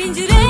पिंजरे